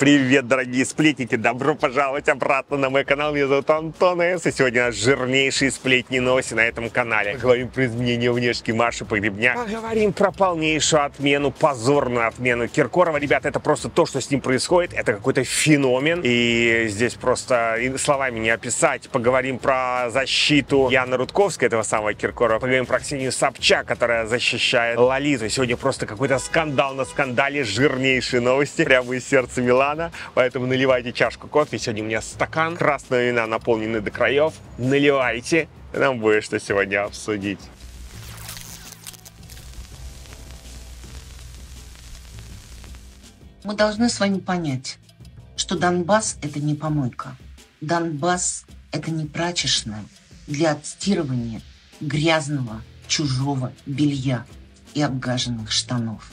Привет, дорогие сплетники! Добро пожаловать обратно на мой канал. Меня зовут Антон С. И сегодня у нас жирнейшие сплетни новости на этом канале. Поговорим про изменение внешки Маши Погребня. Поговорим про полнейшую отмену, позорную отмену Киркорова. Ребята, это просто то, что с ним происходит. Это какой-то феномен. И здесь просто словами не описать. Поговорим про защиту Яны Рудковской, этого самого Киркорова. Поговорим про Ксению Собчак, которая защищает Лолиту. Сегодня просто какой-то скандал на скандале. Жирнейшие новости. Прямо из сердца Милана рано, поэтому наливайте чашку кофе. Сегодня у меня стакан красного вина, наполненный до краев. Наливайте, нам будет что сегодня обсудить. Мы должны с вами понять, что Донбасс – это не помойка. Донбасс – это не прачечная для отстирывания грязного чужого белья и обгаженных штанов.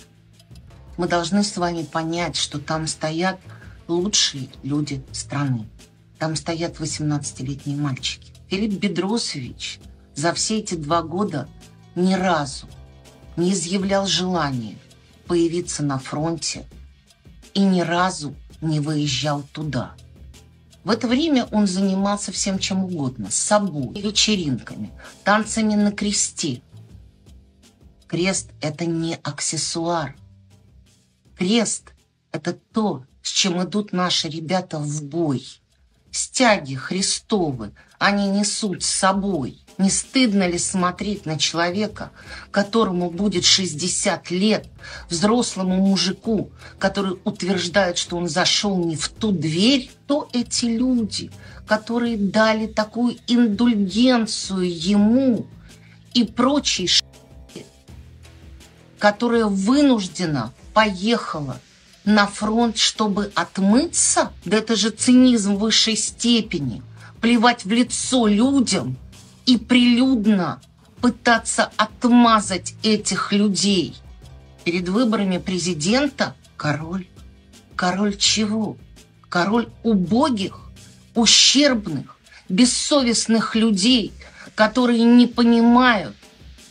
Мы должны с вами понять, что там стоят лучшие люди страны. Там стоят 18-летние мальчики. Филипп Бедросович за все эти два года ни разу не изъявлял желания появиться на фронте и ни разу не выезжал туда. В это время он занимался всем чем угодно, с собой, вечеринками, танцами на кресте. Крест – это не аксессуар. Крест – это то, с чем идут наши ребята в бой. Стяги Христовы они несут с собой. Не стыдно ли смотреть на человека, которому будет 60 лет, взрослому мужику, который утверждает, что он зашел не в ту дверь, то эти люди, которые дали такую индульгенцию ему и прочей которая вынуждена поехала на фронт, чтобы отмыться? Да это же цинизм высшей степени. Плевать в лицо людям и прилюдно пытаться отмазать этих людей. Перед выборами президента король. Король чего? Король убогих, ущербных, бессовестных людей, которые не понимают,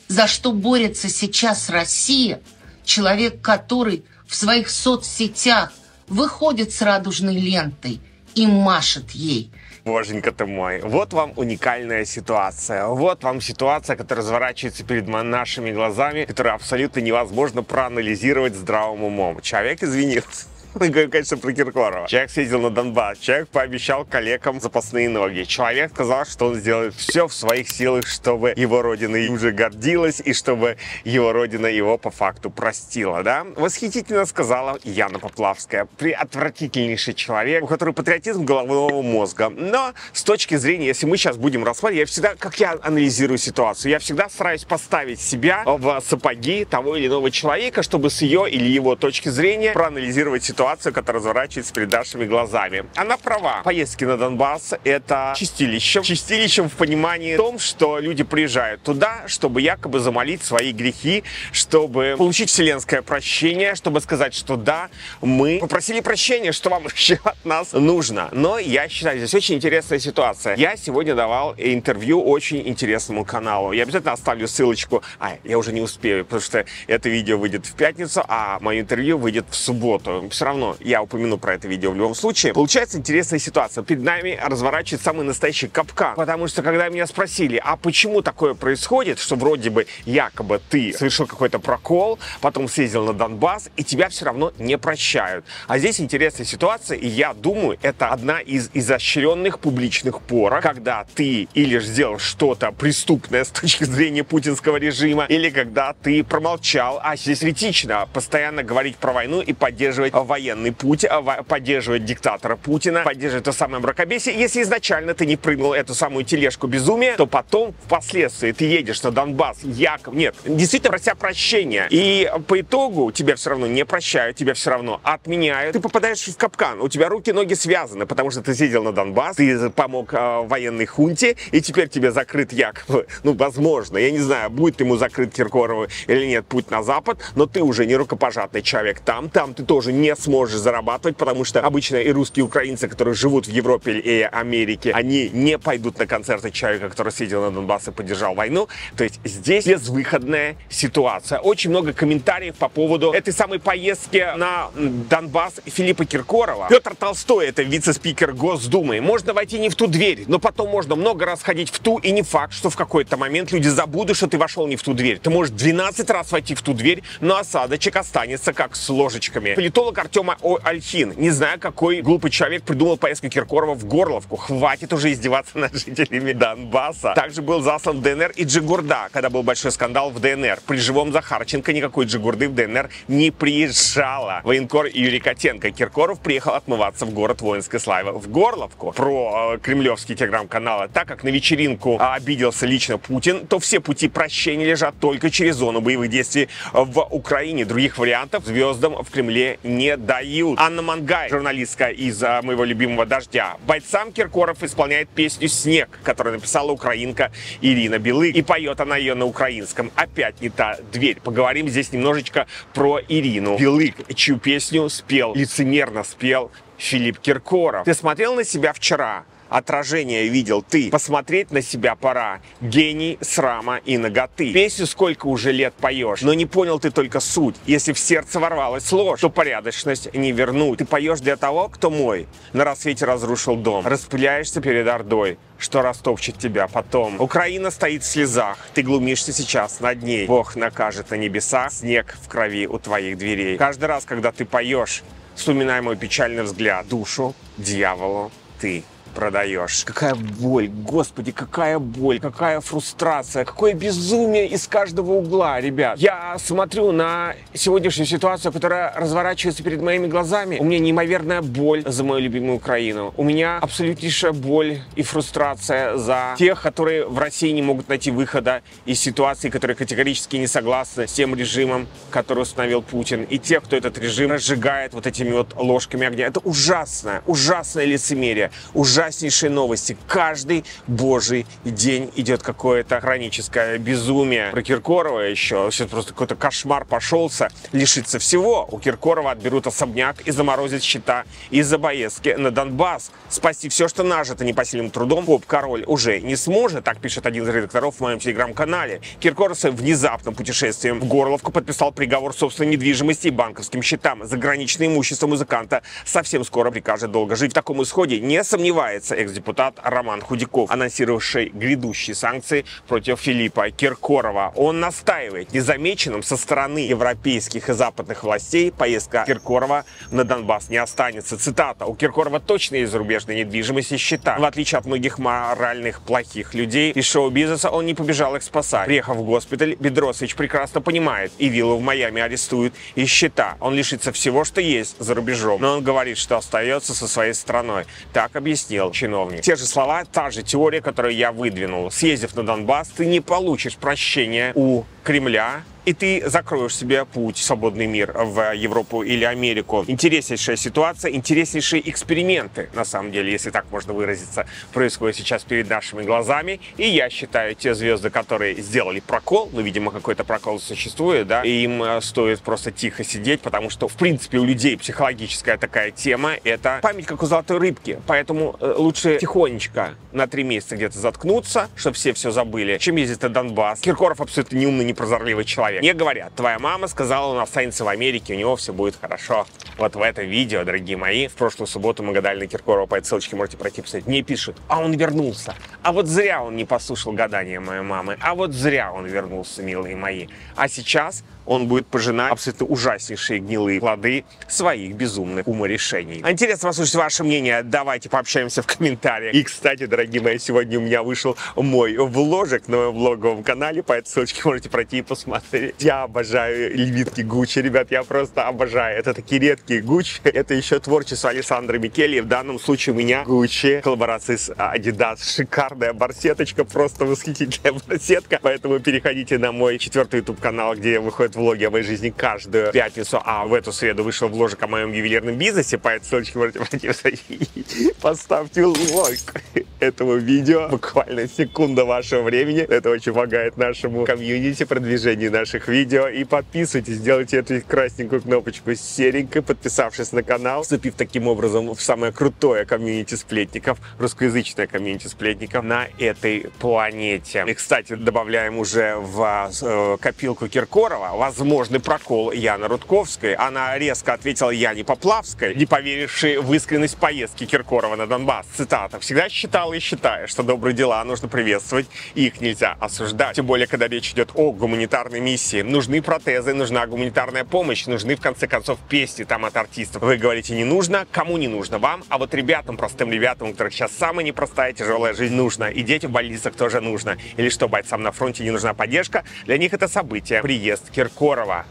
за что борется сейчас Россия, человек, который в своих соцсетях выходит с радужной лентой и машет ей. Боженька ты мой, вот вам уникальная ситуация. Вот вам ситуация, которая разворачивается перед нашими глазами, которую абсолютно невозможно проанализировать здравым умом. Человек извинился Говорю, конечно, про Киркорова. Человек съездил на Донбасс, человек пообещал коллегам запасные ноги. Человек сказал, что он сделает все в своих силах, чтобы его родина им же гордилась и чтобы его родина его по факту простила, да? Восхитительно сказала Яна Поплавская. При отвратительнейший человек, у которого патриотизм головного мозга. Но с точки зрения, если мы сейчас будем рассматривать, я всегда, как я анализирую ситуацию, я всегда стараюсь поставить себя в сапоги того или иного человека, чтобы с ее или его точки зрения проанализировать ситуацию ситуацию, которая разворачивается перед нашими глазами. Она права. Поездки на Донбасс — это чистилище. Чистилищем в понимании том, что люди приезжают туда, чтобы якобы замолить свои грехи, чтобы получить вселенское прощение, чтобы сказать, что да, мы попросили прощения, что вам еще от нас нужно. Но я считаю, здесь очень интересная ситуация. Я сегодня давал интервью очень интересному каналу. Я обязательно оставлю ссылочку. А, я уже не успею, потому что это видео выйдет в пятницу, а мое интервью выйдет в субботу. Все равно равно я упомяну про это видео в любом случае. Получается интересная ситуация. Перед нами разворачивается самый настоящий капкан. Потому что когда меня спросили, а почему такое происходит, что вроде бы якобы ты совершил какой-то прокол, потом съездил на Донбасс, и тебя все равно не прощают. А здесь интересная ситуация, и я думаю, это одна из изощренных публичных порок, когда ты или сделал что-то преступное с точки зрения путинского режима, или когда ты промолчал, а здесь ретично постоянно говорить про войну и поддерживать военные военный путь, а, поддерживает диктатора Путина, поддерживает то самое мракобесие. Если изначально ты не прыгнул эту самую тележку безумия, то потом, впоследствии, ты едешь на Донбасс, яков... Нет, действительно прося прощения. И по итогу тебя все равно не прощают, тебя все равно отменяют. Ты попадаешь в капкан, у тебя руки ноги связаны, потому что ты сидел на Донбасс, ты помог э, военной хунте, и теперь тебе закрыт якобы, ну, возможно, я не знаю, будет ему закрыт Киркорову или нет путь на Запад, но ты уже не рукопожатный человек там, там ты тоже не сможешь зарабатывать, потому что обычно и русские, и украинцы, которые живут в Европе и Америке, они не пойдут на концерты человека, который сидел на Донбассе и поддержал войну. То есть здесь безвыходная ситуация. Очень много комментариев по поводу этой самой поездки на Донбасс Филиппа Киркорова. Петр Толстой, это вице-спикер Госдумы. Можно войти не в ту дверь, но потом можно много раз ходить в ту, и не факт, что в какой-то момент люди забудут, что ты вошел не в ту дверь. Ты можешь 12 раз войти в ту дверь, но осадочек останется как с ложечками. Политолог Артема Альхин. Не знаю, какой глупый человек придумал поездку Киркорова в Горловку. Хватит уже издеваться над жителями Донбасса. Также был заслан ДНР и Джигурда, когда был большой скандал в ДНР. При живом Захарченко никакой Джигурды в ДНР не приезжала. Военкор Юрий Котенко. Киркоров приехал отмываться в город воинской славы в Горловку. Про э, кремлевские телеграм-каналы. Так как на вечеринку обиделся лично Путин, то все пути прощения лежат только через зону боевых действий в Украине. Других вариантов звездам в Кремле не дают. Анна Мангай, журналистка из э, моего любимого «Дождя». Бойцам Киркоров исполняет песню «Снег», которую написала украинка Ирина Белык. И поет она ее на украинском. Опять не та дверь. Поговорим здесь немножечко про Ирину Белык, чью песню спел, лицемерно спел Филипп Киркоров. Ты смотрел на себя вчера? Отражение видел ты. Посмотреть на себя пора. Гений, срама и ноготы. Песню сколько уже лет поешь, но не понял ты только суть. Если в сердце ворвалась ложь, то порядочность не вернуть. Ты поешь для того, кто мой. На рассвете разрушил дом. Распыляешься перед Ордой что растопчет тебя потом. Украина стоит в слезах, ты глумишься сейчас над ней. Бог накажет на небесах, снег в крови у твоих дверей. Каждый раз, когда ты поешь, вспоминай мой печальный взгляд. Душу дьяволу ты продаешь. Какая боль, господи, какая боль, какая фрустрация, какое безумие из каждого угла, ребят. Я смотрю на сегодняшнюю ситуацию, которая разворачивается перед моими глазами. У меня неимоверная боль за мою любимую Украину. У меня абсолютнейшая боль и фрустрация за тех, которые в России не могут найти выхода из ситуации, которые категорически не согласны с тем режимом, который установил Путин, и тех, кто этот режим разжигает вот этими вот ложками огня. Это ужасное, ужасное лицемерие, ужасное ужаснейшие новости. Каждый божий день идет какое-то хроническое безумие. Про Киркорова еще. Сейчас просто какой-то кошмар пошелся. Лишиться всего. У Киркорова отберут особняк и заморозят счета из-за поездки на Донбасс. Спасти все, что нажито непосильным трудом, поп-король уже не сможет. Так пишет один из редакторов в моем телеграм-канале. Киркоров своим внезапным путешествием в Горловку подписал приговор собственной недвижимости и банковским счетам. Заграничное имущество музыканта совсем скоро прикажет долго жить. В таком исходе не сомневаюсь сомневается экс-депутат Роман Худяков, анонсировавший грядущие санкции против Филиппа Киркорова. Он настаивает, незамеченным со стороны европейских и западных властей поездка Киркорова на Донбасс не останется. Цитата. У Киркорова точно есть зарубежная недвижимость и счета. В отличие от многих моральных плохих людей из шоу-бизнеса, он не побежал их спасать. Приехав в госпиталь, Бедросович прекрасно понимает, и виллу в Майами арестуют, и счета. Он лишится всего, что есть за рубежом. Но он говорит, что остается со своей страной. Так объяснил сказал чиновник. Те же слова, та же теория, которую я выдвинул. Съездив на Донбасс, ты не получишь прощения у Кремля и ты закроешь себе путь свободный мир в Европу или Америку. Интереснейшая ситуация, интереснейшие эксперименты, на самом деле, если так можно выразиться, происходят сейчас перед нашими глазами. И я считаю, те звезды, которые сделали прокол, ну, видимо, какой-то прокол существует, да, им э, стоит просто тихо сидеть, потому что, в принципе, у людей психологическая такая тема — это память, как у золотой рыбки. Поэтому э, лучше тихонечко на три месяца где-то заткнуться, чтобы все все забыли, чем ездить на Донбасс. Киркоров абсолютно неумный, непрозорливый человек человек. Мне говорят, твоя мама сказала, он останется в Америке, у него все будет хорошо. Вот в это видео, дорогие мои, в прошлую субботу мы гадали на Киркорова, по этой ссылочке можете пройти посмотреть. Мне пишут, а он вернулся. А вот зря он не послушал гадания моей мамы. А вот зря он вернулся, милые мои. А сейчас он будет пожинать абсолютно ужаснейшие гнилые плоды своих безумных уморешений. А интересно послушать ваше мнение, давайте пообщаемся в комментариях. И, кстати, дорогие мои, сегодня у меня вышел мой вложек на моем влоговом канале, по этой ссылочке можете пройти и посмотреть. Я обожаю левитки Гуччи, ребят, я просто обожаю. Это такие редкие Гуччи. Это еще творчество Александра Микели. В данном случае у меня Гуччи, коллаборации с Adidas. Шикарная барсеточка, просто восхитительная барсетка. Поэтому переходите на мой четвертый YouTube канал, где выходит влоги о моей жизни каждую пятницу, а в эту среду вышел вложек о моем ювелирном бизнесе, по этой можете пройти, поставьте лайк. этого видео. Буквально секунда вашего времени. Это очень помогает нашему комьюнити, продвижению наших видео. И подписывайтесь, делайте эту красненькую кнопочку серенькой, подписавшись на канал, вступив таким образом в самое крутое комьюнити сплетников, русскоязычное комьюнити сплетников на этой планете. И, кстати, добавляем уже в э, копилку Киркорова возможный прокол Яны Рудковской. Она резко ответила Яне Поплавской, не поверившей в искренность поездки Киркорова на Донбасс. Цитата. «Всегда считал и считаю, что добрые дела нужно приветствовать, и их нельзя осуждать. Тем более, когда речь идет о гуманитарной миссии. Нужны протезы, нужна гуманитарная помощь, нужны, в конце концов, песни там от артистов. Вы говорите, не нужно, кому не нужно? Вам, а вот ребятам, простым ребятам, у которых сейчас самая непростая, тяжелая жизнь нужна. И детям в больницах тоже нужно. Или что, бойцам на фронте не нужна поддержка? Для них это событие. Приезд Киркорова.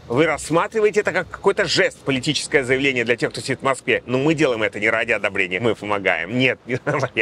Вы рассматриваете это как какой-то жест, политическое заявление для тех, кто сидит в Москве. Но мы делаем это не ради одобрения. Мы помогаем. Нет,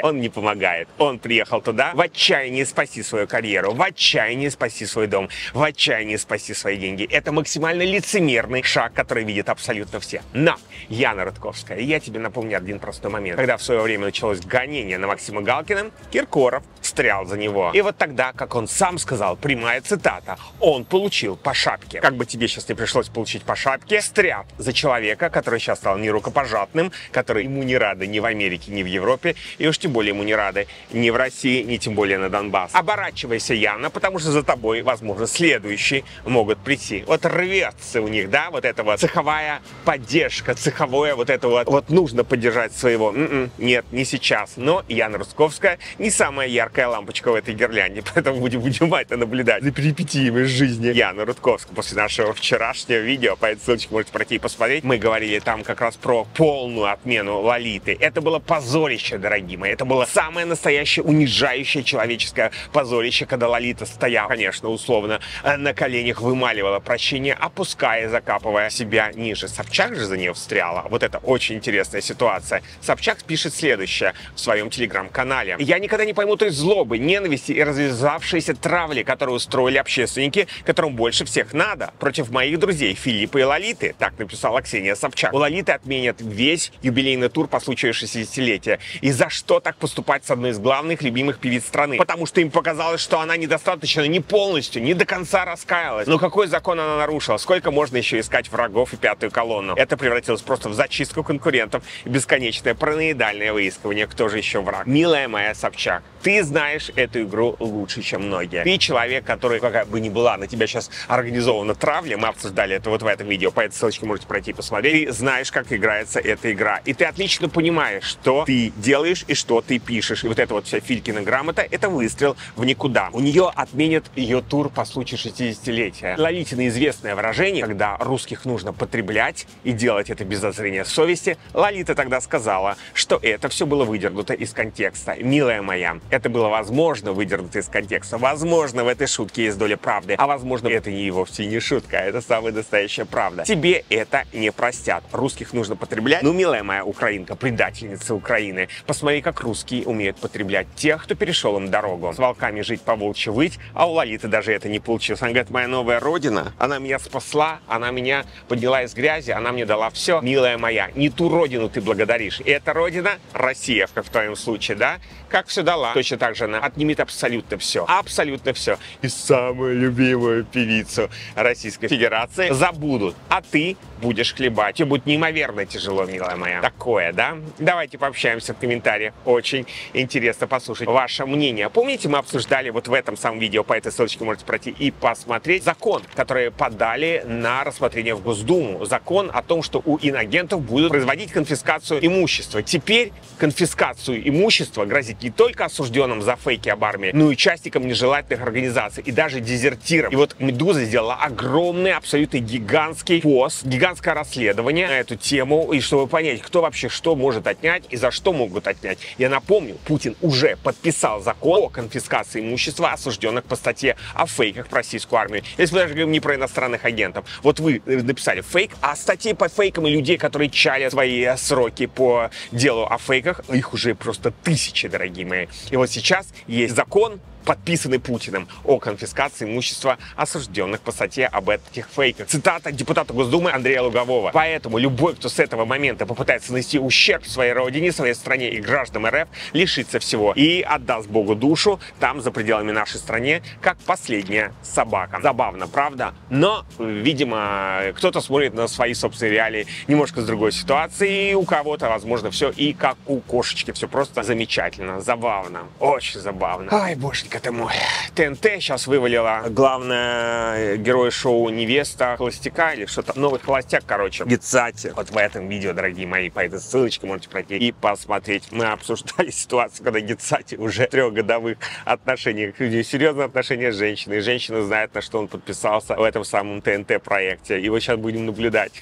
он не помогает. Он приехал туда в отчаянии спасти свою карьеру, в отчаянии спасти свой дом, в отчаянии спасти свои деньги. Это максимально лицемерный шаг, который видят абсолютно все. Но, Яна Рудковская, я тебе напомню один простой момент. Когда в свое время началось гонение на Максима Галкина, Киркоров встрял за него. И вот тогда, как он сам сказал, прямая цитата, он получил по шапке. Как бы тебе сейчас не пришлось получить по шапке, стряп за человека, который сейчас стал не рукопожатным, который ему не рады ни в Америке, ни в Европе, и уж тем более ему не рады ни в России, ни тем более на Донбасс. Оборачивайся, Яна, потому что за тобой, возможно, следующие могут прийти. Вот рвется у них, да, вот эта вот цеховая поддержка, цеховое вот это вот, вот нужно поддержать своего. М-м, нет, не сейчас. Но Яна Русковская не самая яркая лампочка в этой гирлянде, поэтому будем внимательно наблюдать за перипетиями жизни Яны Рудковской. После нашего вчерашнего видео, по этой ссылочке можете пройти и посмотреть, мы говорили там как раз про полную отмену Лолиты. Это было позорище, дорогие мои. Это было самое настоящее унижающее человеческое позорище, когда Лолита стояла, конечно, условно, э, на коленях вымаливала прощение, опуская, закапывая себя ниже. Собчак же за нее встряла. Вот это очень интересная ситуация. Собчак пишет следующее в своем телеграм-канале. «Я никогда не пойму той злобы, ненависти и развязавшейся травли, которую устроили общественники, которым больше всех надо, против моих друзей Филиппа и Лолиты», так написала Ксения Собчак. У Лолиты отменят весь юбилейный тур по случаю 60-летия. И за что так поступать с одной из главных любимых певиц страны? Потому что им показалось, что она недостаточно, не полностью, не до конца раскаялась. Но какой закон она нарушила? Сколько можно еще искать врагов и пятую колонну? Это превратилось просто в зачистку конкурентов и бесконечное параноидальное выискивание, кто же еще враг. Милая моя Собчак, ты знаешь эту игру лучше, чем многие. Ты человек, который, какая бы ни была, на тебя сейчас организована травля, мы обсуждали это вот в этом видео, по этой ссылочке можете пройти и посмотреть. Ты знаешь, как играется эта игра. И ты отлично понимаешь, что ты делаешь и что ты пишешь. И вот эта вот вся Филькина грамота — это выстрел в никуда. У нее отменят ее тур по случаю 60-летия. Лолитина известное выражение, когда русских нужно потреблять и делать это без зазрения совести, Лолита тогда сказала, что это все было выдернуто из контекста. Милая моя, это было возможно выдернуто из контекста. Возможно, в этой шутке есть доля правды, а возможно, это и вовсе не шутка, это самая настоящая правда. Тебе это не простят. Русских нужно потреблять. Ну, милая моя украинка, предательница Украины, посмотри, как русские умеют потреблять тех, кто перешел им дорогу. С волками жить по волчьи выть, а у Лолиты даже это не получилось. Она говорит, моя новая родина, она меня спасла, она меня подняла из грязи, она мне дала все. Милая моя, не ту родину ты благодаришь. И эта родина Россия, как в твоем случае, да? Как все дала, точно так же она отнимет абсолютно все. Абсолютно все. И самую любимую певицу Российской Федерации забудут. А ты будешь хлебать. Тебе будет неимоверно тяжело, милая моя. Такое, да? Давайте пообщаемся в комментариях. Очень интересно послушать ваше мнение. Помните, мы обсуждали вот в этом самом видео, по этой ссылочке можете пройти и посмотреть, закон, который подали на рассмотрение в Госдуму. Закон о том, что у инагентов будут производить конфискацию имущества. Теперь конфискацию имущества грозит не только осужденным за фейки об армии, но и участникам нежелательных организаций и даже дезертирам. И вот «Медуза» сделала огромный, абсолютно гигантский пост, гигантское расследование на эту тему, и чтобы понять, кто вообще что может отнять и за что могут отнять. Я напомню, Путин уже подписал закон о конфискации имущества осужденных по статье о фейках про российскую армию. Если мы даже говорим не про иностранных агентов. Вот вы написали фейк, а статьи по фейкам и людей, которые чалят свои сроки по делу о фейках, их уже просто тысячи, дорогие мои. И вот сейчас есть закон, подписанный Путиным о конфискации имущества осужденных по статье об этих фейках. Цитата депутата Госдумы Андрея Лугового. Поэтому любой, кто с этого момента попытается нанести ущерб своей родине, своей стране и гражданам РФ, лишится всего и отдаст Богу душу там, за пределами нашей страны, как последняя собака. Забавно, правда? Но, видимо, кто-то смотрит на свои собственные реалии немножко с другой ситуации, и у кого-то, возможно, все и как у кошечки, все просто замечательно, забавно, очень забавно. Ай, боженька ты мой. ТНТ сейчас вывалила главная герой шоу «Невеста холостяка» или что-то, новый холостяк, короче, Гицати. Вот в этом видео, дорогие мои, по этой ссылочке можете пройти и посмотреть. Мы обсуждали ситуацию, когда Гицати уже в трехгодовых отношениях, серьезные отношения с женщиной, женщина знает, на что он подписался в этом самом ТНТ-проекте. И вот сейчас будем наблюдать.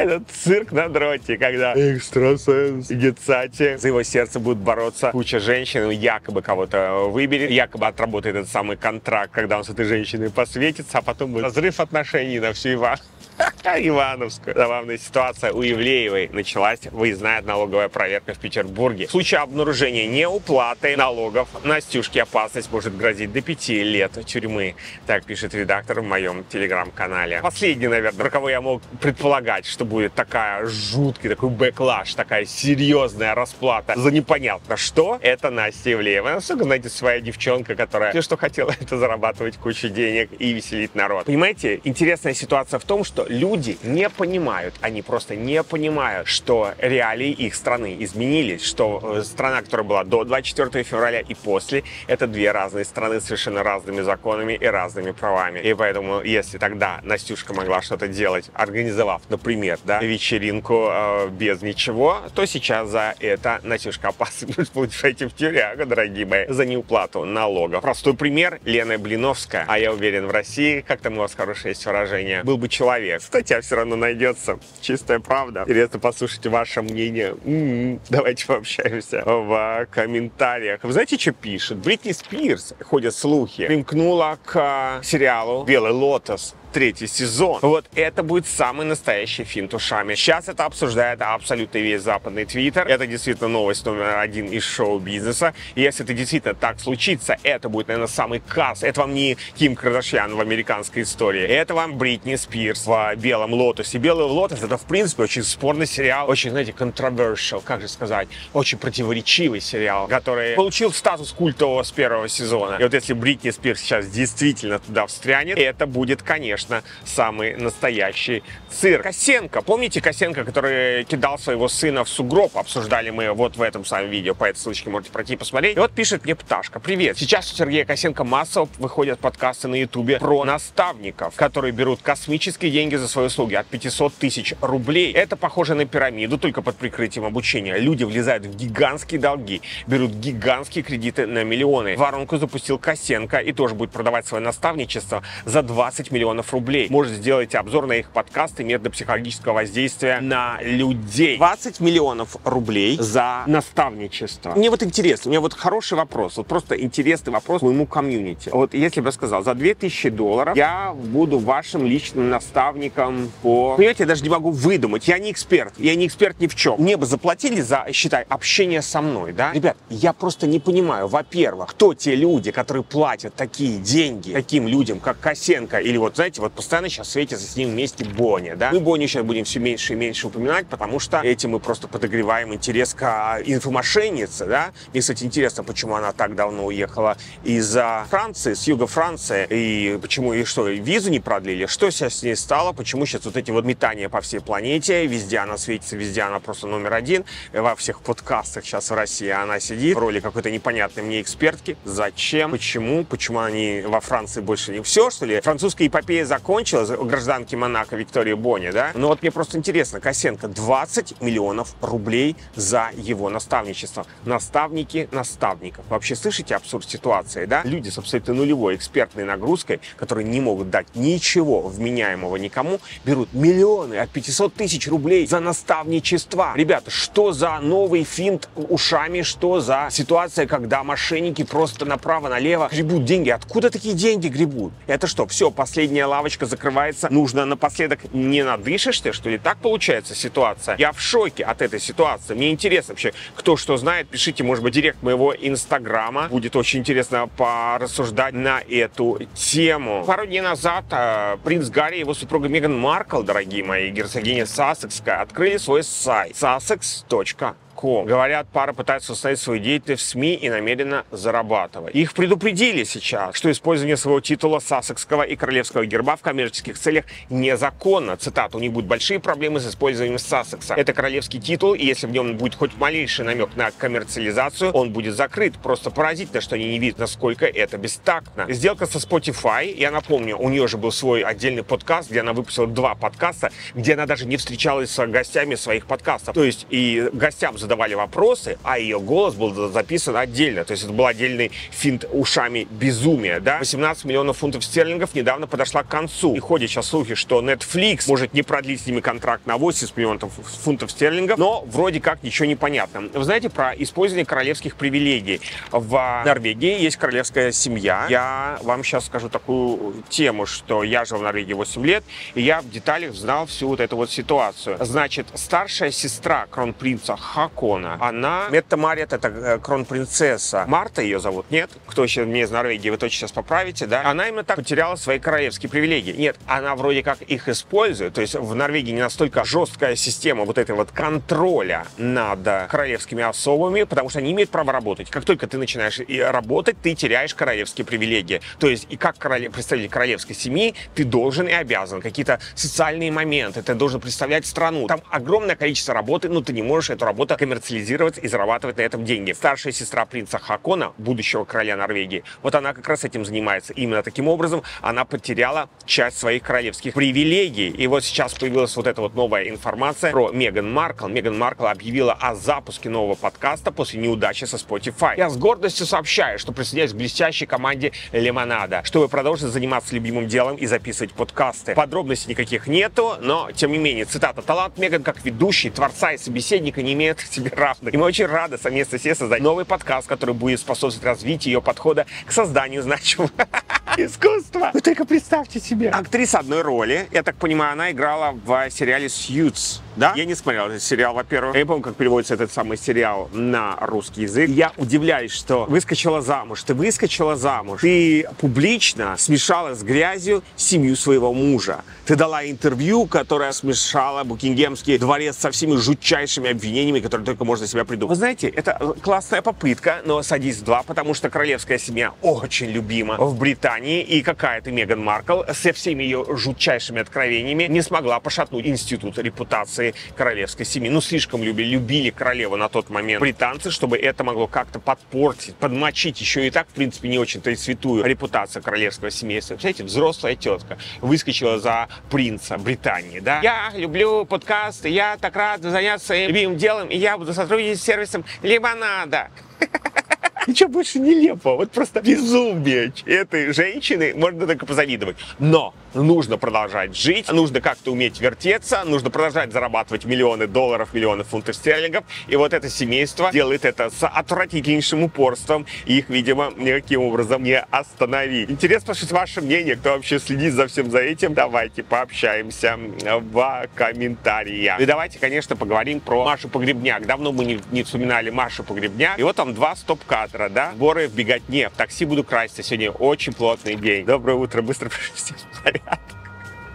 Этот цирк на дроте, когда экстрасенс Гецати за его сердце будет бороться куча женщин, он якобы кого-то выберет, якобы отработает этот самый контракт, когда он с этой женщиной посветится, а потом будет разрыв отношений на всю Иван. Ивановскую. Забавная ситуация. У Евлеевой началась выездная налоговая проверка в Петербурге. В случае обнаружения неуплаты налогов Настюшке опасность может грозить до пяти лет тюрьмы. Так пишет редактор в моем телеграм-канале. Последний, наверное, про кого я мог предполагать, что будет такая жуткий такой бэклаш, такая серьезная расплата за непонятно что, это Настя Евлеева. Насколько, знаете, своя девчонка, которая все, что хотела, это зарабатывать кучу денег и веселить народ. Понимаете, интересная ситуация в том, что люди не понимают, они просто не понимают, что реалии их страны изменились, что э, страна, которая была до 24 февраля и после, это две разные страны с совершенно разными законами и разными правами. И поэтому, если тогда Настюшка могла что-то делать, организовав, например, да, вечеринку э, без ничего, то сейчас за это Настюшка опасна получаете в тюрягу, дорогие мои, за неуплату налогов. Простой пример, Лена Блиновская, а я уверен, в России, как там у вас хорошее есть выражение, был бы человек, статья все равно найдется. Чистая правда. Интересно послушайте ваше мнение. М-м-м. Давайте пообщаемся в комментариях. Вы знаете, что пишет? Бритни Спирс, ходят слухи, примкнула к сериалу «Белый лотос» третий сезон. Вот это будет самый настоящий финт ушами. Сейчас это обсуждает абсолютно весь западный твиттер. Это действительно новость номер один из шоу-бизнеса. И если это действительно так случится, это будет, наверное, самый касс. Это вам не Ким Кардашьян в американской истории. Это вам Бритни Спирс в «Белом лотосе». «Белый лотос» — это, в принципе, очень спорный сериал. Очень, знаете, controversial, как же сказать, очень противоречивый сериал, который получил статус культового с первого сезона. И вот если Бритни Спирс сейчас действительно туда встрянет, это будет, конечно, конечно, самый настоящий цирк. Косенко, помните Косенко, который кидал своего сына в сугроб? Обсуждали мы вот в этом самом видео, по этой ссылочке можете пройти и посмотреть. И вот пишет мне Пташка. Привет, сейчас у Сергея Косенко массово выходят подкасты на ютубе про наставников, которые берут космические деньги за свои услуги от 500 тысяч рублей. Это похоже на пирамиду, только под прикрытием обучения. Люди влезают в гигантские долги, берут гигантские кредиты на миллионы. Воронку запустил Косенко и тоже будет продавать свое наставничество за 20 миллионов рублей. Может сделать обзор на их подкасты методы психологического воздействия на людей. 20 миллионов рублей за наставничество. Мне вот интересно, у меня вот хороший вопрос, вот просто интересный вопрос моему комьюнити. Вот если бы я сказал, за 2000 долларов я буду вашим личным наставником по... Понимаете, я даже не могу выдумать, я не эксперт, я не эксперт ни в чем. Мне бы заплатили за, считай, общение со мной, да? Ребят, я просто не понимаю, во-первых, кто те люди, которые платят такие деньги таким людям, как Косенко или вот, знаете, вот постоянно сейчас светится с ним вместе Боня, да. Мы Боню сейчас будем все меньше и меньше упоминать, потому что этим мы просто подогреваем интерес к инфомошеннице, да. Мне, кстати, интересно, почему она так давно уехала из Франции, с юга Франции, и почему, и что, визу не продлили, что сейчас с ней стало, почему сейчас вот эти вот метания по всей планете, везде она светится, везде она просто номер один, во всех подкастах сейчас в России она сидит. В роли какой-то непонятной мне экспертки, зачем, почему, почему они во Франции больше не все, что ли, французская эпопея закончилась у гражданки Монако Виктории Бони, да? Но вот мне просто интересно, Косенко 20 миллионов рублей за его наставничество. Наставники наставников. Вообще слышите абсурд ситуации, да? Люди с абсолютно нулевой экспертной нагрузкой, которые не могут дать ничего вменяемого никому, берут миллионы от 500 тысяч рублей за наставничество. Ребята, что за новый финт ушами, что за ситуация, когда мошенники просто направо-налево гребут деньги? Откуда такие деньги гребут? Это что, все, последняя лава лавочка закрывается. Нужно напоследок не надышишься, что ли? Так получается ситуация. Я в шоке от этой ситуации. Мне интересно вообще, кто что знает, пишите, может быть, директ моего инстаграма. Будет очень интересно порассуждать на эту тему. Пару дней назад э, принц Гарри и его супруга Меган Маркл, дорогие мои, герцогиня Сассекская, открыли свой сайт sussex.com легко. Говорят, пара пытается установить свою деятельность в СМИ и намеренно зарабатывать. Их предупредили сейчас, что использование своего титула сассекского и королевского герба в коммерческих целях незаконно. Цитата, у них будут большие проблемы с использованием Сассекса. Это королевский титул, и если в нем будет хоть малейший намек на коммерциализацию, он будет закрыт. Просто поразительно, что они не видят, насколько это бестактно. Сделка со Spotify, я напомню, у нее же был свой отдельный подкаст, где она выпустила два подкаста, где она даже не встречалась с гостями своих подкастов. То есть и гостям задавали задавали вопросы, а ее голос был записан отдельно. То есть это был отдельный финт ушами безумия. Да? 18 миллионов фунтов стерлингов недавно подошла к концу. И ходят сейчас слухи, что Netflix может не продлить с ними контракт на 80 миллионов фунтов стерлингов, но вроде как ничего не понятно. Вы знаете про использование королевских привилегий? В Норвегии есть королевская семья. Я вам сейчас скажу такую тему, что я жил в Норвегии 8 лет, и я в деталях знал всю вот эту вот ситуацию. Значит, старшая сестра кронпринца Хак дракона. Она, Метта Марет, это э, кронпринцесса. Марта ее зовут, нет? Кто еще не из Норвегии, вы точно сейчас поправите, да? Она именно так потеряла свои королевские привилегии. Нет, она вроде как их использует. То есть в Норвегии не настолько жесткая система вот этой вот контроля над королевскими особами, потому что они имеют право работать. Как только ты начинаешь работать, ты теряешь королевские привилегии. То есть и как королев, представитель королевской семьи, ты должен и обязан какие-то социальные моменты, ты должен представлять страну. Там огромное количество работы, но ты не можешь эту работу коммерциализировать и зарабатывать на этом деньги. Старшая сестра принца Хакона, будущего короля Норвегии, вот она как раз этим занимается. Именно таким образом она потеряла часть своих королевских привилегий. И вот сейчас появилась вот эта вот новая информация про Меган Маркл. Меган Маркл объявила о запуске нового подкаста после неудачи со Spotify. Я с гордостью сообщаю, что присоединяюсь к блестящей команде Лимонада, чтобы продолжить заниматься любимым делом и записывать подкасты. Подробностей никаких нету, но тем не менее, цитата, талант Меган как ведущий, творца и собеседника не имеет себе равных. И мы очень рады совместно все создать новый подкаст, который будет способствовать развитию ее подхода к созданию значимого искусства. Вы только представьте себе. Актриса одной роли, я так понимаю, она играла в сериале «Сьюз». Да? Я не смотрел этот сериал, во-первых. Я не помню, как переводится этот самый сериал на русский язык. Я удивляюсь, что выскочила замуж. Ты выскочила замуж. Ты публично смешала с грязью семью своего мужа. Ты дала интервью, которое смешало Букингемский дворец со всеми жутчайшими обвинениями, которые только можно себя придумать. Вы знаете, это классная попытка, но садись в два, потому что королевская семья очень любима в Британии. И какая-то Меган Маркл со всеми ее жутчайшими откровениями не смогла пошатнуть институт репутации королевской семьи. Ну, слишком любили, любили королеву на тот момент британцы, чтобы это могло как-то подпортить, подмочить еще и так, в принципе, не очень-то и святую репутацию королевского семейства. Представляете, взрослая тетка выскочила за принца Британии, да? Я люблю подкасты, я так рад заняться любимым делом, и я буду сотрудничать с сервисом Лимонада. Ничего больше нелепого. Вот просто безумие этой женщины можно только позавидовать. Но нужно продолжать жить, нужно как-то уметь вертеться, нужно продолжать зарабатывать миллионы долларов, миллионы фунтов стерлингов. И вот это семейство делает это с отвратительнейшим упорством. И их, видимо, никаким образом не остановить. Интересно послушать ваше мнение, кто вообще следит за всем за этим. Давайте пообщаемся в комментариях. И давайте, конечно, поговорим про Машу Погребняк. Давно мы не, не вспоминали Машу Погребняк. И вот там два стоп-кадра, да? Сборы в беготне. В такси буду краситься. Сегодня очень плотный день. Доброе утро. Быстро все в порядок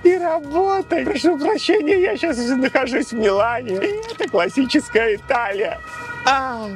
и работай. Прошу прощения, я сейчас уже нахожусь в Милане. И это классическая Италия. А.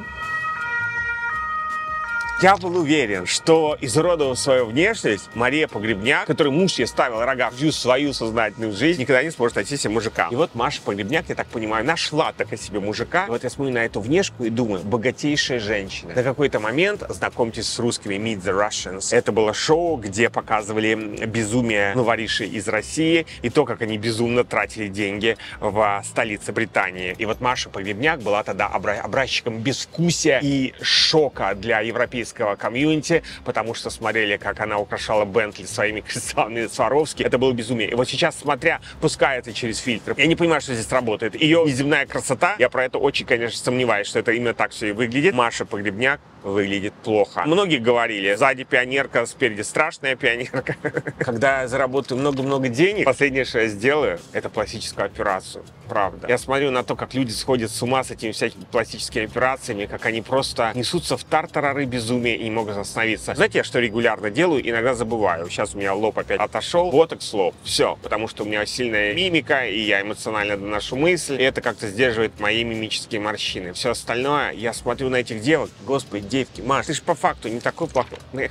Я был уверен, что изуродовав свою внешность, Мария Погребняк, которой муж ей ставил рога всю свою сознательную жизнь, никогда не сможет найти себе мужика. И вот Маша Погребняк, я так понимаю, нашла так себе мужика. И вот я смотрю на эту внешку и думаю, богатейшая женщина. На какой-то момент знакомьтесь с русскими Meet the Russians. Это было шоу, где показывали безумие новориши из России и то, как они безумно тратили деньги в столице Британии. И вот Маша Погребняк была тогда образчиком безвкусия и шока для европейских российского комьюнити, потому что смотрели, как она украшала Бентли своими кристаллами Сваровски. Это было безумие. И вот сейчас, смотря, пускай это через фильтр, я не понимаю, что здесь работает. Ее неземная красота, я про это очень, конечно, сомневаюсь, что это именно так все и выглядит. Маша Погребняк выглядит плохо. Многие говорили, сзади пионерка, спереди страшная пионерка. Когда я заработаю много-много денег, последнее, что я сделаю, это пластическую операцию. Правда. Я смотрю на то, как люди сходят с ума с этими всякими пластическими операциями, как они просто несутся в тартарары безумия и не могут остановиться. Знаете, я что регулярно делаю? Иногда забываю. Сейчас у меня лоб опять отошел. Ботокс лоб. Все. Потому что у меня сильная мимика, и я эмоционально доношу мысль, и это как-то сдерживает мои мимические морщины. Все остальное, я смотрю на этих девок, господи, девки, Маш, ты же по факту не такой плохой. Ну,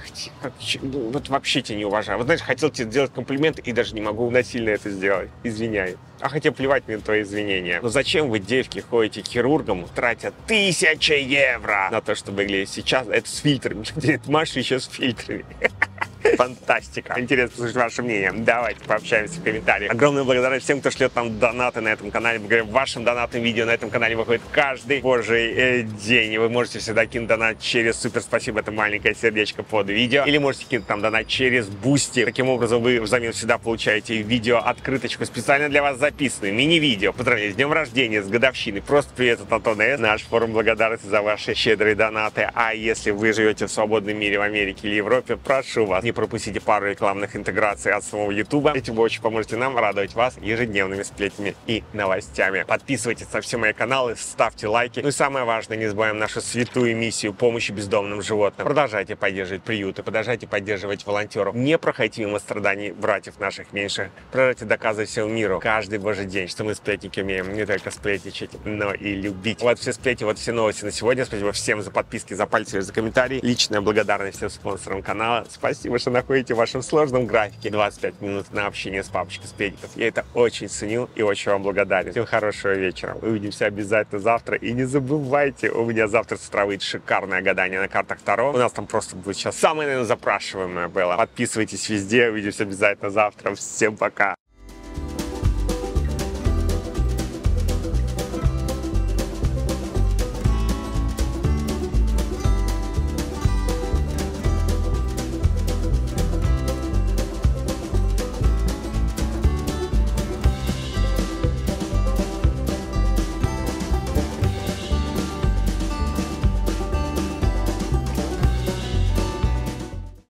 как, ну, вот вообще тебя не уважаю. Вот знаешь, хотел тебе сделать комплимент и даже не могу насильно это сделать. Извиняй. А хотя плевать мне на твои извинения. Но зачем вы, девки, ходите к хирургам, тратя тысячи евро на то, чтобы выглядеть сейчас? Это с фильтрами. Маша еще с фильтрами. Фантастика. Интересно слышать ваше мнение. Давайте пообщаемся в комментариях. Огромная благодарность всем, кто шлет нам донаты на этом канале. Благодаря вашим донатам видео на этом канале выходит каждый божий э, день. И вы можете всегда кинуть донат через супер спасибо, это маленькое сердечко под видео. Или можете кинуть там донат через Boosty. Таким образом вы взамен всегда получаете видео открыточку специально для вас записанную. Мини-видео. Поздравляю с днем рождения, с годовщиной. Просто привет от Антона С. Наш форум благодарности за ваши щедрые донаты. А если вы живете в свободном мире в Америке или Европе, прошу вас, не пропустите пару рекламных интеграций от самого YouTube. Этим вы очень поможете нам радовать вас ежедневными сплетнями и новостями. Подписывайтесь на все мои каналы, ставьте лайки. Ну и самое важное, не забываем нашу святую миссию помощи бездомным животным. Продолжайте поддерживать приюты, продолжайте поддерживать волонтеров. Не проходите мимо страданий братьев наших меньших. Продолжайте доказывать всему миру каждый божий день, что мы сплетники умеем не только сплетничать, но и любить. Вот все сплети, вот все новости на сегодня. Спасибо всем за подписки, за пальцы, за комментарии. Личная благодарность всем спонсорам канала. Спасибо, что находите в вашем сложном графике 25 минут на общение с папочкой Спедиков. Я это очень ценю и очень вам благодарен. Всем хорошего вечера. Увидимся обязательно завтра. И не забывайте, у меня завтра с утра выйдет шикарное гадание на картах Таро. У нас там просто будет сейчас самое, наверное, запрашиваемое было. Подписывайтесь везде. Увидимся обязательно завтра. Всем пока.